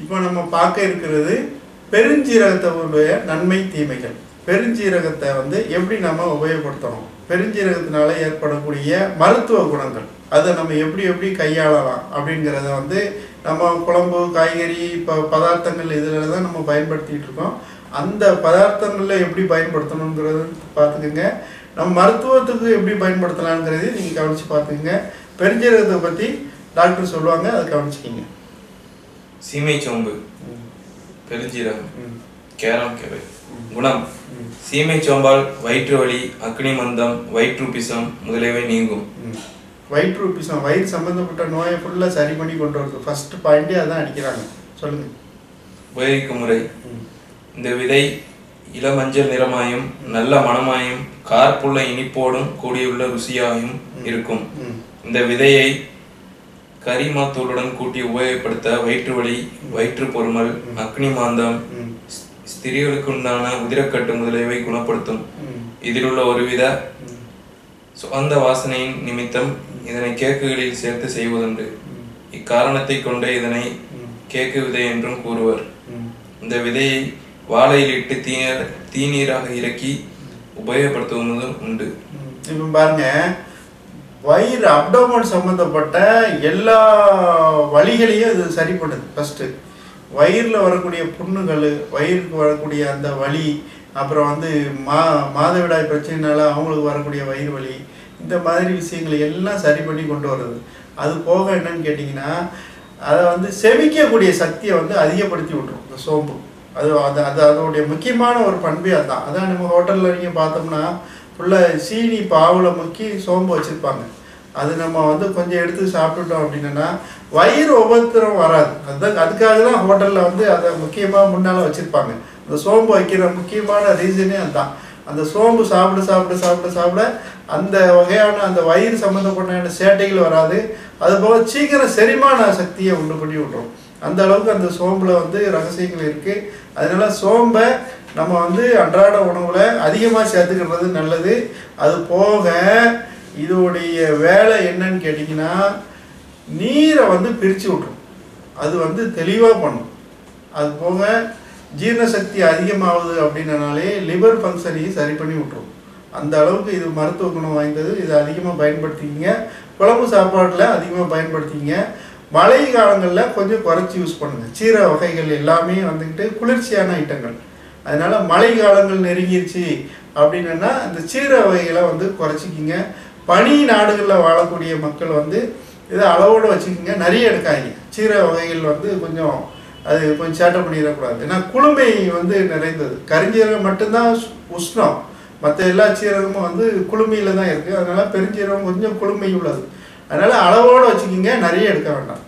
இப்போ நம்ம பார்க்க இருக்கிறது பெருஞ்சீரகத்தோடைய நன்மை தீமைகள். பெருஞ்சீரகத்தை வந்து எப்படி நம்ம உபயோகப்படுத்தணும்? பெருஞ்சீரகத்தினால ஏற்படக்கூடிய மருத்துவ குணங்கள். அதை நம்ம எப்படி எப்படி கையாளலாம் அப்படிங்கிறத வந்து நம்ம குழம்பு காய்கறி இப்போ பதார்த்தங்கள் இதில் தான் நம்ம பயன்படுத்திகிட்டு இருக்கோம். அந்த பதார்த்தங்களில் எப்படி பயன்படுத்தணுங்கிறது பார்த்துக்குங்க. நம்ம மருத்துவத்துக்கு எப்படி பயன்படுத்தலாங்கிறதை நீங்கள் கவனித்து பார்த்துக்குங்க. பெருஞ்சீரகத்தை பற்றி டாக்டர் சொல்லுவாங்க அதை கவனிச்சிக்கிங்க. சீமை சோம்பு பெருஞ்சீரகம் கேரம் கீரை குணம். சீமை சோம்பால் வயிற்று வலி அக்னி மந்தம் வயிற்றுப்பிசம் முதலியவை நீங்கும். ம். வயிற்று உப்பிசம் வயிறு சம்பந்தப்பட்ட நோயை ஃபுல்லாக சரி பண்ணி கொண்டு வருது. ஃபர்ஸ்ட் பாயிண்டே அதான் அடிக்கிறாங்க. சொல்லுங்க. உபயோகிக்கும் முறை. இந்த விதை இளமஞ்சள் நிறமாயும் நல்ல மணமாயும் கார்ப்புள்ள இனிப்போடும் கூடியுள்ள ருசியாயும் இருக்கும். இந்த விதையை கரிமாத்தூளுடன் கூட்டி உபயோகப்படுத்த வயிற்று வலி வயிற்று பொறுமல் அக்னி மாந்தம் ஸ்திரீகளுக்கு உண்டான உதிரக்கட்டு முதலியவை குணப்படுத்தும் ம். இதிலுள்ள ஒருவித. சுகந்த வாசனையின் நிமித்தம் இதனை கேக்குகளில் சேர்த்து செய்வதுண்டு. இக்காரணத்தை கொண்டே இதனை. கேக்கு விதை என்றும் கூறுவர். இந்த விதையை வாழையில் இட்டு தீநீர் தீநீராக இறக்கி உபயோகப்படுத்துவதும் உண்டு. இப்போ பாருங்க வயிறு அப்டோமன் சம்மந்தப்பட்ட எல்லா வழிகளையும் இது சரி பண்ணுது ஃபஸ்ட்டு வயிறில் வரக்கூடிய புண்ணுகள் வயிறுக்கு வரக்கூடிய அந்த வலி அப்புறம் வந்து மா மாதவிடாய் பிரச்சனைனால அவங்களுக்கு வரக்கூடிய வயிறு வலி இந்த மாதிரி விஷயங்களை எல்லாம் சரி பண்ணி கொண்டு வர்றது. அது போக என்னன்னு கேட்டிங்கன்னா அதை வந்து செவிக்கக்கூடிய சக்தியை வந்து அதிகப்படுத்தி விட்டுரும் இந்த சோம்பு. அது அது அது அதோடைய முக்கியமான ஒரு பண்பே அதுதான். அதான் நம்ம ஹோட்டலில் நீங்கள் பார்த்தோம்னா ஃபுல்லாக சீனி பாவில் முக்கி சோம்பு வச்சுருப்பாங்க. அது நம்ம வந்து கொஞ்சம் எடுத்து சாப்பிட்டுட்டோம் அப்படின்னா வயிறு உபத்திரம் வராது. அதுதான் அதுக்காக தான் ஹோட்டலில் வந்து அதை முக்கியமாக முன்னால் வச்சுருப்பாங்க. அந்த சோம்பு வைக்கிற முக்கியமான ரீசனே அதுதான். அந்த சோம்பு சாப்பிட சாப்பிட சாப்பிட சாப்பிட அந்த வகையான அந்த வயிறு சம்மந்தப்பட்ட சேட்டைகள் வராது. அது போக சீக்கிரம் செரிமான சக்தியை உண்டு பண்ணி விட்டுரும். அந்த அளவுக்கு அந்த சோம்பில் வந்து ரகசியங்கள் இருக்குது அதனால சோம்பை நம்ம வந்து அன்றாட உணவில் அதிகமாக சேர்த்துக்கிறது நல்லது. அது போக இதோடைய வேலை என்னன்னு கேட்டிங்கன்னா நீரை வந்து பிரித்து விட்ரும் அது வந்து தெளிவாக பண்ணும் அது போக ஜீரண சக்தி அதிகமாகுது அப்படின்னாலே லிவர் ஃபங்க்ஷனையும் சரி பண்ணி விட்ரும் அந்த அளவுக்கு இது மருத்துவ குணம் வாய்ந்தது. இதை அதிகமாக பயன்படுத்திக்கிங்க. குழம்பு சாப்பாட்டில் அதிகமாக பயன்படுத்திக்கிங்க. மழை காலங்களில் கொஞ்சம் குறைச்சி யூஸ் பண்ணுங்கள் சீர வகைகள் எல்லாமே வந்துக்கிட்டு குளிர்ச்சியான ஐட்டங்கள். அதனால் மழை காலங்கள் நெருங்கிருச்சு அப்படின்னா இந்த சீர வகைகளை வந்து குறைச்சிக்கிங்க. பனி நாடுகளில் வாழக்கூடிய மக்கள் வந்து இதை அளவோடு வச்சுக்கிங்க. நிறைய எடுக்காங்க சீர வகைகள் வந்து கொஞ்சம் அது கொஞ்சம் சேட்டை பண்ணிடக்கூடாது. ஏன்னா குளுமை வந்து நிறைந்தது. கரிஞ்சீரகம் மட்டும்தான் உஷ்ணம். மற்ற எல்லா சீரகமும் வந்து குளுமையில் தான் இருக்குது அதனால் பெருஞ்சீரகம் கொஞ்சம் குளுமை உள்ளது. அதனால் அளவோடு வச்சுக்கிங்க. நிறைய எடுக்க வேண்டாம்.